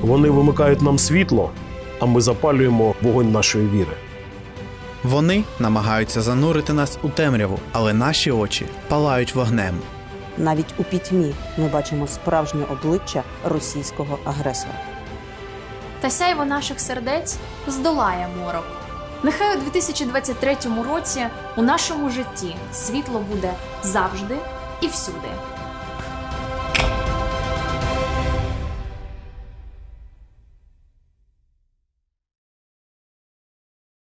Вони вимикають нам світло, а ми запалюємо вогонь нашої віри. Вони намагаються занурити нас у темряву, але наші очі палають вогнем. Навіть у пітьмі ми бачимо справжнє обличчя російського агресора. Та сяйво наших сердець здолає морок. Нехай у 2023 році у нашому житті світло буде завжди і всюди.